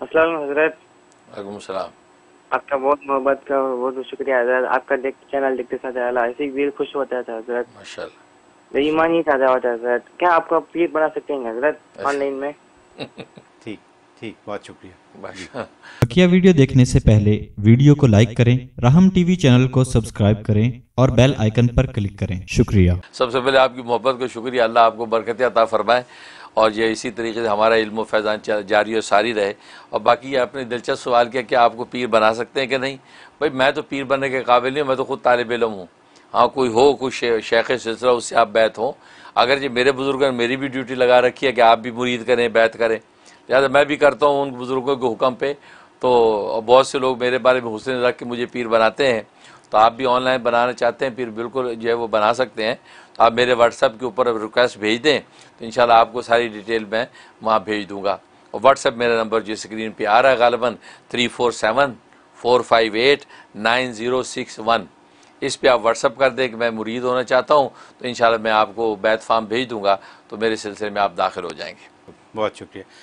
हज़रत। वालेकुम आपका बहुत मोहब्बत का बहुत बहुत शुक्रिया हज़रत। आपका देख चैनल देखते साथ ऐसे ही दिल खुश होता है हज़रत। माशाल्लाह। बेईमान ही ताज़ा होता है हज़रत। क्या आपका पीर बना सकते हैं हज़रत ऑनलाइन में? ठीक ठीक बहुत शुक्रिया। बकिया वीडियो देखने से पहले वीडियो को लाइक करें राहम टीवी चैनल को सब्सक्राइब करें और बेल आइकन पर क्लिक करें। शुक्रिया। सबसे पहले आपकी मोहब्बत को शुक्रिया। अल्लाह आपको बरकत अता फरमाए। और ये इसी तरीके से हमारा इल्म फैज़ान जारी और सारी रहे। और बाकी आपने दिलचस्प सवाल किया कि आपको पीर बना सकते हैं कि नहीं? भाई मैं तो पीर बनने के काबिल नहीं मैं तो खुद तालब इलम हूँ। हाँ कोई हो कोई शे, शेख सिलसिला उससे आप बैत हों। अगर ये मेरे बुज़ुर्गों ने मेरी भी ड्यूटी लगा रखी है कि आप भी मुरीद करें बैत करें। लिहाजा मैं भी करता हूँ उन बुज़ुर्गों के हुक्म पे। तो बहुत से लोग मेरे बारे में हुसन रख के मुझे पीर बनाते हैं। तो आप भी ऑनलाइन बनाना चाहते हैं, फिर बिल्कुल जो है वो बना सकते हैं। तो आप मेरे व्हाट्सएप के ऊपर रिक्वेस्ट भेज दें तो इंशाल्लाह आपको सारी डिटेल मैं वहाँ भेज दूँगा। और व्हाट्सएप मेरा नंबर जो स्क्रीन पर आ रहा है गालबन three four seven four five eight nine zero six one इस पे आप व्हाट्सअप कर दें कि मैं मुरीद होना चाहता हूँ तो इंशाल्लाह मैं आपको बैत फार्म भेज दूँगा तो मेरे सिलसिले में आप दाखिल हो जाएँगे। बहुत शुक्रिया।